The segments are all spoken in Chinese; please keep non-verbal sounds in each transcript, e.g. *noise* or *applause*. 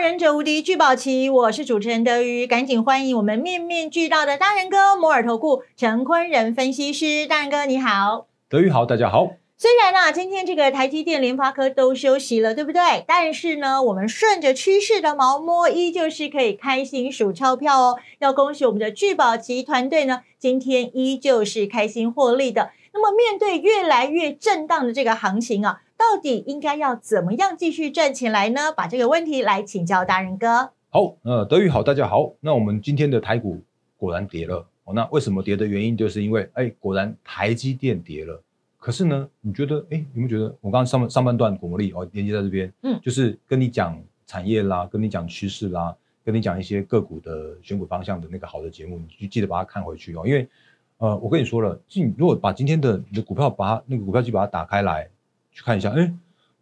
忍者无敌聚宝奇，我是主持人德瑜，赶紧欢迎我们面面俱到的大人哥摩尔投顾陈坤仁分析师，大人哥你好。德瑜好，大家好。虽然呢、今天这个台积电、联发科都休息了，对不对？但是呢，我们顺着趋势的毛摸，依旧是可以开心数钞票哦。要恭喜我们的聚宝集团队呢，今天依旧是开心获利的。那么面对越来越震荡的这个行情啊，到底应该要怎么样继续赚钱来呢？把这个问题来请教达人哥。好，呃，德宇好，大家好。那我们今天的台股果然跌了。哦，那为什么跌的原因，就是因为，哎，果然台积电跌了。可是呢，你觉得，哎，有没有觉得我刚刚上半上半段股魔力哦，连接在这边，嗯就是跟你讲产业啦，跟你讲趋势啦，跟你讲一些个股的选股方向的那个好的节目，你就记得把它看回去哦。因为，呃，我跟你说了，就你如果把今天的你的股票把它那个股票机把它打开来去看一下，哎，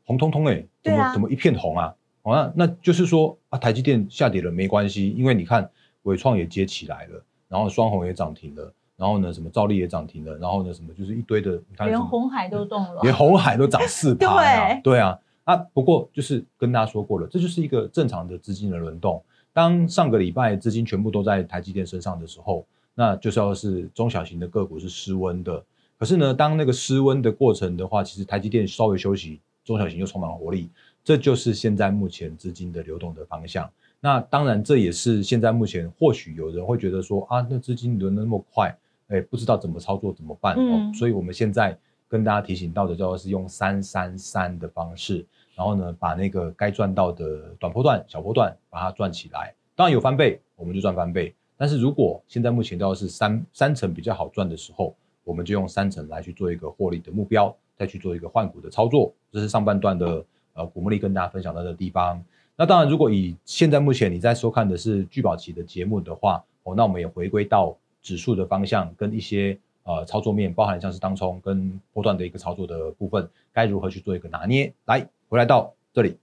红彤彤哎，怎么、啊怎么一片红啊？哦，那那就是说啊，台积电下跌了没关系，因为你看伟创也接起来了，然后双红也涨停了，然后呢什么兆利也涨停了，然后呢什么就是一堆的，你看连红海都动了，连红海都涨四趴啊，*laughs* 对对啊，啊，不过就是跟大家说过了，这就是一个正常的资金的轮动。当上个礼拜资金全部都在台积电身上的时候，那就是要是中小型的个股是失温的。可是呢，当那个失温的过程的话，其实台积电稍微休息，中小型又充满活力，这就是现在目前资金的流动的方向。那当然，这也是现在目前或许有人会觉得说啊，那资金流得那么快，哎，不知道怎么操作怎么办、嗯哦。所以我们现在跟大家提醒到的，叫做是用三三三的方式，然后呢，把那个该赚到的短波段、小波段把它赚起来。当然有翻倍，我们就赚翻倍。但是如果现在目前到的是三三成比较好赚的时候，我们就用三成来去做一个获利的目标，再去做一个换股的操作。这是上半段的呃股魔力跟大家分享到的地方。那当然，如果以现在目前你在收看的是聚宝期的节目的话，哦，那我们也回归到指数的方向跟一些呃操作面，包含像是当冲跟波段的一个操作的部分，该如何去做一个拿捏？来，回来到这里，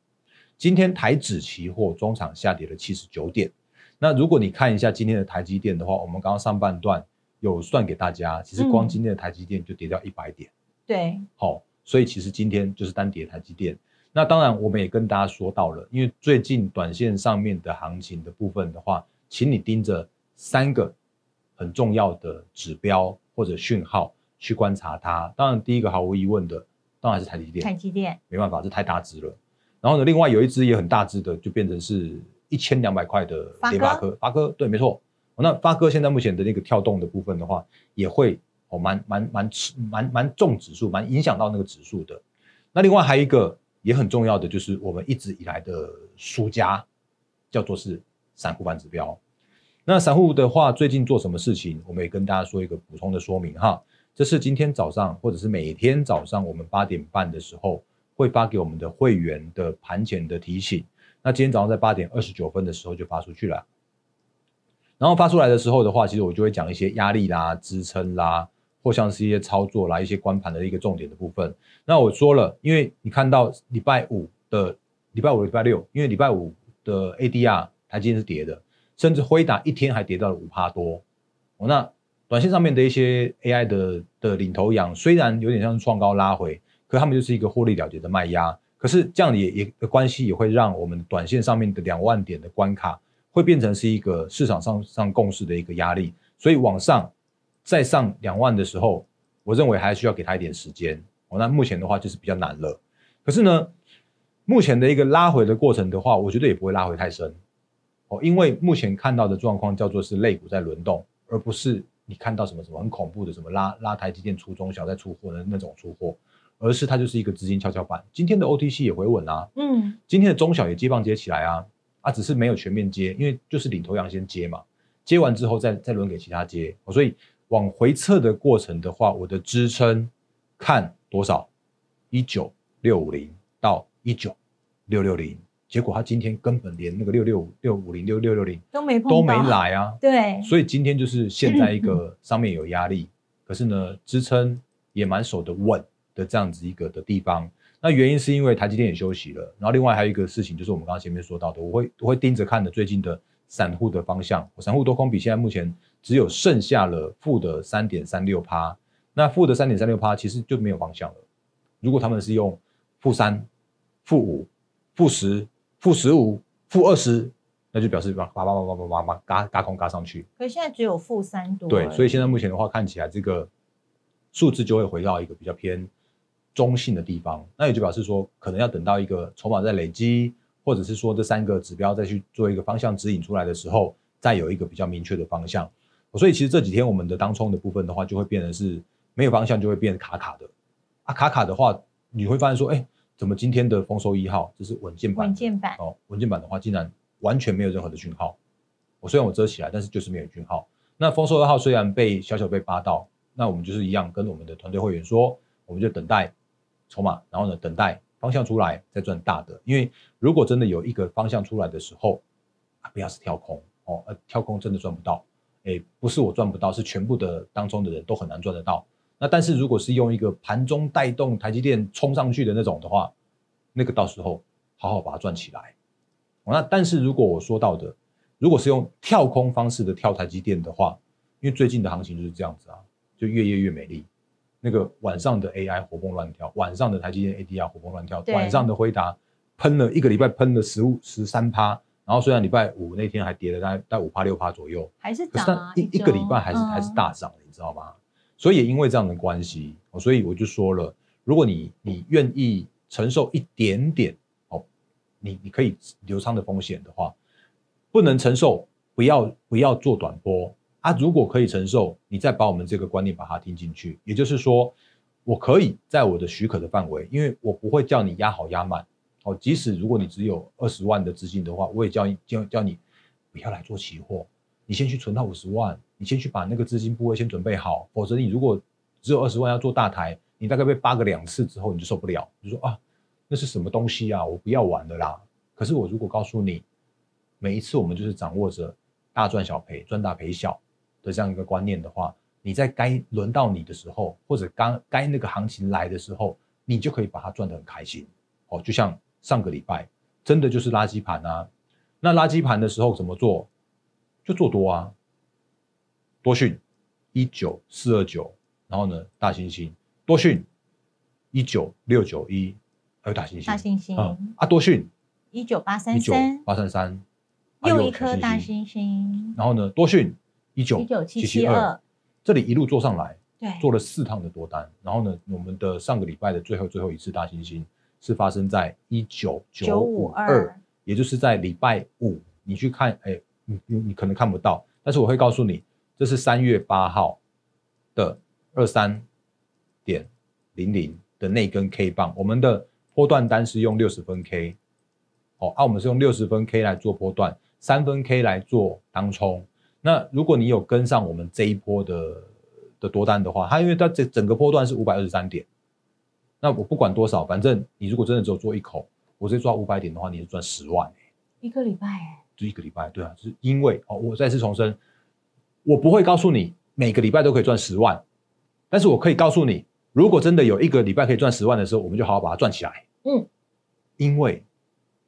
今天台指期货中场下跌了七十九点。那如果你看一下今天的台积电的话，我们刚刚上半段有算给大家，其实光嗯今天的台积电就跌掉一百点。对，好、所以其实今天就是单跌台积电。那当然，我们也跟大家说到了，因为最近短线上面的行情的部分的话，请你盯着三个很重要的指标或者讯号去观察它。当然，第一个毫无疑问的，当然是台积电，台积电，没办法，这太大只了。然后呢，另外有一只也很大只的，就变成是一千两百块的联发科，发哥对，没错。那发哥现在目前的那个跳动的部分的话，也会哦蛮蛮蛮蛮蛮重指数，蛮影响到那个指数的。那另外还有一个也很重要的，就是我们一直以来的输家，叫做是散户版指标。那散户的话，最近做什么事情，我们也跟大家说一个补充的说明哈。这是今天早上，或者是每天早上我们八点半的时候会发给我们的会员的盘前的提醒。那今天早上在八点二十九分的时候就发出去了。然后发出来的时候的话，其实我就会讲一些压力啦、支撑啦，或像是一些操作啦、一些关盘的一个重点的部分。那我说了，因为你看到礼拜五的礼拜五、礼拜六，因为礼拜五的 ADR 台积电是跌的，甚至辉达一天还跌到了五趴多。哦，那短线上面的一些 AI 的的领头羊，虽然有点像是创高拉回，可他们就是一个获利了结的卖压。可是这样也也的关系，也会让我们短线上面的两万点的关卡，会变成是一个市场上上共识的一个压力。所以往上再上两万的时候，我认为还需要给他一点时间。哦，那目前的话就是比较难了。可是呢，目前的一个拉回的过程的话，我觉得也不会拉回太深。哦，因为目前看到的状况叫做是类股在轮动，而不是你看到什么什么很恐怖的什么拉拉台积电出中小在出货的那种出货，而是它就是一个资金跷跷板。今天的 OTC 也回稳啊，嗯，今天的中小也接棒接起来啊，啊，只是没有全面接，因为就是领头羊先接嘛，接完之后再再轮给其他接，哦所以往回撤的过程的话，我的支撑看多少？一九六五零到一九六六零，结果他今天根本连那个六六六五零六六六零都没都没，来啊，对，所以今天就是现在一个 *laughs* 上面有压力，可是呢支撑也蛮守得稳的这样子一个的地方。那原因是因为台积电也休息了，然后另外还有一个事情就是我们刚刚前面说到的，我会我会盯着看的最近的散户的方向，散户多空比现在目前只有剩下了负的三点三六趴，那负的三点三六趴其实就没有方向了。如果他们是用负三、负五、负十、负十五、负二十，那就表示把把把把把把把嘎嘎空嘎上去。可是现在只有负三多，对，所以现在目前的话，看起来这个数字就会回到一个比较偏中性的地方。那也就表示说，可能要等到一个筹码在累积，或者是说这三个指标再去做一个方向指引出来的时候，再有一个比较明确的方向。所以其实这几天我们的当冲的部分的话，就会变成是没有方向，就会变卡卡的。啊，卡卡的话，你会发现说，哎，怎么今天的丰收一号这是稳健版？稳健版哦，稳健版的话，竟然完全没有任何的讯号。我虽然我遮起来，但是就是没有讯号。那丰收二号虽然被小小被扒到，那我们就是一样跟我们的团队会员说，我们就等待筹码，然后呢，等待方向出来再赚大的。因为如果真的有一个方向出来的时候，啊，不要是跳空哦，呃，跳空真的赚不到。哎，不是我赚不到，是全部的当中的人都很难赚得到。那但是如果是用一个盘中带动台积电冲上去的那种的话，那个到时候好好把它赚起来。那但是如果我说到的，如果是用跳空方式的跳台积电的话，因为最近的行情就是这样子啊，就越夜越美丽。那个晚上的 AI 活蹦乱跳，晚上的台积电 ADR 活蹦乱跳，晚上的辉达喷了一个礼拜喷了十五十三趴。然后虽然礼拜五那天还跌了大概在五趴六趴左右，还是涨一一个礼拜还是还是大涨，你知道吗？所以也因为这样的关系，所以我就说了，如果你你愿意承受一点点哦，你你可以流仓的风险的话，不能承受不要不要做短波啊。如果可以承受，你再把我们这个观念把它听进去，也就是说，我可以在我的许可的范围，因为我不会叫你压好压满。哦，即使如果你只有二十万的资金的话，我也叫你叫叫你不要来做期货，你先去存到五十万，你先去把那个资金部位先准备好，否则你如果只有二十万要做大台，你大概被扒个两次之后你就受不了，就说啊，那是什么东西啊，我不要玩的啦。可是我如果告诉你，每一次我们就是掌握着大赚小赔、赚大赔小的这样一个观念的话，你在该轮到你的时候，或者刚该那个行情来的时候，你就可以把它赚得很开心。哦，就像。上个礼拜真的就是垃圾盘啊！那垃圾盘的时候怎么做？就做多啊！多讯一九四二九，然后呢大猩猩多讯一九六九一，还有大猩猩大猩猩啊多讯一九八三三八三三又一颗大猩猩，然后呢多讯一九一九七七二，这里一路做上来，对，做了四趟的多单，然后呢我们的上个礼拜的最后最后一次大猩猩。是发生在一九九五二，也就是在礼拜五，你去看，哎，你你你可能看不到，但是我会告诉你，这是三月八号的二三点零零的那根 K 棒，我们的波段单是用六十分 K，哦，啊，我们是用六十分 K 来做波段，三分 K 来做当冲。那如果你有跟上我们这一波的的多单的话，它因为它这整个波段是五百二十三点。那我不管多少，反正你如果真的只有做一口，我直接抓五百点的话，你是赚十万一个礼拜哎，就一个礼拜，对啊，是因为哦，我再次重申，我不会告诉你每个礼拜都可以赚十万，但是我可以告诉你，如果真的有一个礼拜可以赚十万的时候，我们就好好把它赚起来。嗯，因为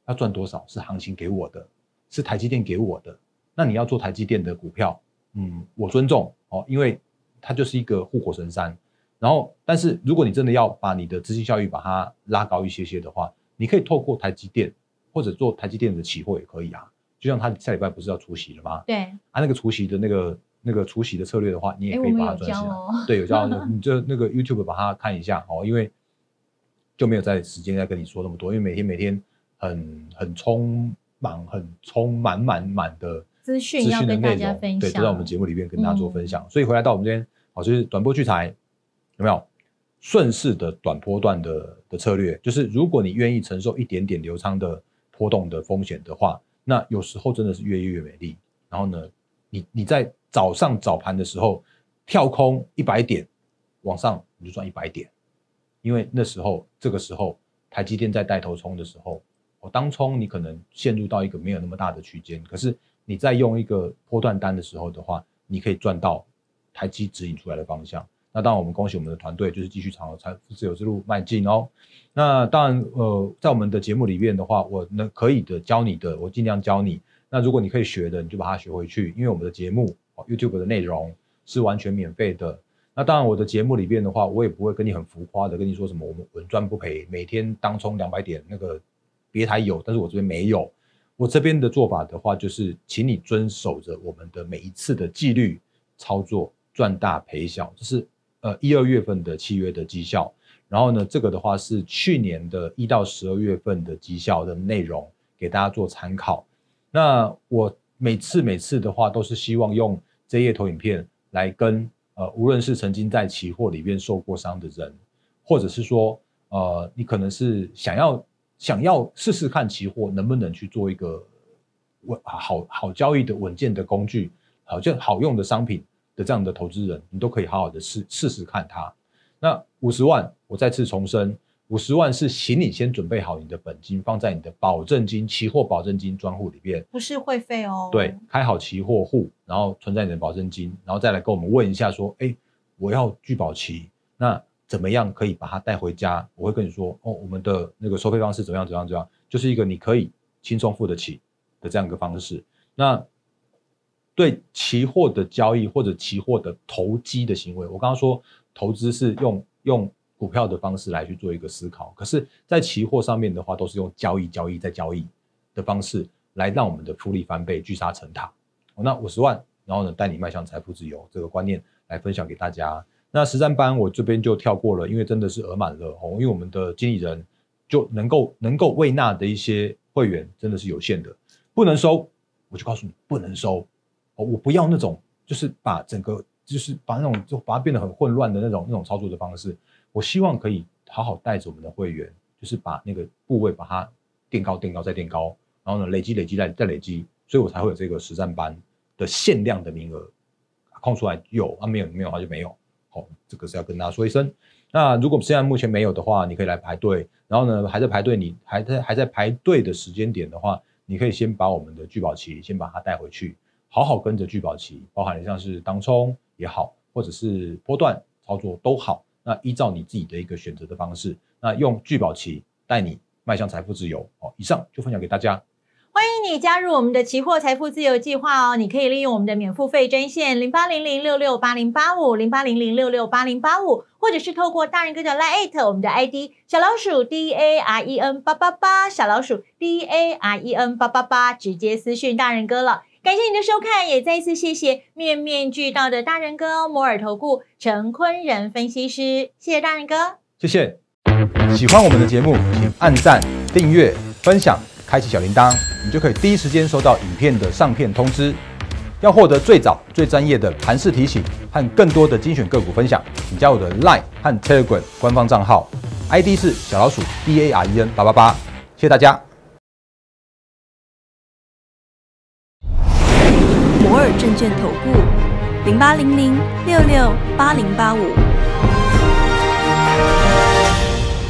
要赚多少是行情给我的，是台积电给我的。那你要做台积电的股票，嗯，我尊重哦，因为它就是一个护国神山。然后，但是如果你真的要把你的资金效益把它拉高一些些的话，你可以透过台积电或者做台积电的期货也可以啊。就像他下礼拜不是要出席了吗？对，啊，那个除息的那个那个除息的策略的话，你也可以把它转起来。对，有教，*laughs* 你就那个 YouTube 把它看一下哦，因为就没有在时间再跟你说那么多，因为每天每天很很匆忙、很充满满满的资讯要跟大家分享，对，就在我们节目里面跟大家做分享。所以回来到我们这边，好，就是短波聚财。有没有顺势的短波段的的策略？就是如果你愿意承受一点点流仓的波动的风险的话，那有时候真的是越越越美丽。然后呢，你你在早上早盘的时候跳空一百点往上，你就赚一百点，因为那时候这个时候台积电在带头冲的时候，我当冲你可能陷入到一个没有那么大的区间，可是你在用一个波段单的时候的话，你可以赚到台积指引出来的方向。那当然，我们恭喜我们的团队，就是继续朝财富自由之路迈进哦。那当然，呃，在我们的节目里面的话，我能可以的教你的，我尽量教你。那如果你可以学的，你就把它学回去，因为我们的节目，YouTube 的内容是完全免费的。那当然，我的节目里边的话，我也不会跟你很浮夸的跟你说什么，我们稳赚不赔，每天当冲两百点，那个别台有，但是我这边没有。我这边的做法的话，就是请你遵守着我们的每一次的纪律操作，赚大赔小，这是呃一二月份的契约的绩效。然后呢，这个的话是去年的一到十二月份的绩效的内容，给大家做参考。那我每次每次的话，都是希望用这页投影片来跟呃，无论是曾经在期货里面受过伤的人，或者是说呃，你可能是想要。想要试试看期货能不能去做一个稳好好交易的稳健的工具，好就好用的商品的这样的投资人，你都可以好好的试试试看它。那五十万，我再次重申，五十万是请你先准备好你的本金，放在你的保证金期货保证金专户里边，不是会费哦。对，开好期货户，然后存在你的保证金，然后再来跟我们问一下说，哎，我要聚保期，那。怎么样可以把它带回家？我会跟你说哦，我们的那个收费方式怎么样？怎么样？怎样？就是一个你可以轻松付得起的这样一个方式。那对期货的交易或者期货的投机的行为，我刚刚说投资是用用股票的方式来去做一个思考，可是，在期货上面的话，都是用交易、交易再交易的方式来让我们的复利翻倍、聚沙成塔。那五十万，然后呢，带你迈向财富自由这个观念来分享给大家。那实战班我这边就跳过了，因为真的是额满了哦。因为我们的经理人就能够能够为纳的一些会员真的是有限的，不能收，我就告诉你不能收哦。我不要那种就是把整个就是把那种就把它变得很混乱的那种那种操作的方式。我希望可以好好带着我们的会员，就是把那个部位把它垫高、垫高再垫高，然后呢累积、累积再再累积，所以我才会有这个实战班的限量的名额空出来有啊，没有没有的话就没有。哦这个是要跟大家说一声。那如果现在目前没有的话，你可以来排队。然后呢，还在排队，你还在还在排队的时间点的话，你可以先把我们的聚宝期先把它带回去，好好跟着聚宝期，包含像是当冲也好，或者是波段操作都好。那依照你自己的一个选择的方式，那用聚宝期带你迈向财富自由。哦，以上就分享给大家。欢迎你加入我们的期货财富自由计划哦！你可以利用我们的免付费专线零八零零六六八零八五零八零零六六八零八五，或者是透过大人哥的 Line 我们的 ID 小老鼠 D A R E N 八八八小老鼠 D A R E N 八八八直接私讯大人哥了。感谢你的收看，也再一次谢谢面面俱到的大人哥摩尔投顾陈坤仁分析师，谢谢大人哥，谢谢。喜欢我们的节目，请按赞、订阅、分享。开启小铃铛，你就可以第一时间收到影片的上片通知。要获得最早、最专业的盘势提醒和更多的精选个股分享，请加我的 Line 和 Telegram 官方账号，ID 是小老鼠 D A R E N 八八八。谢谢大家。摩尔证券投顾零八零零六六八零八五。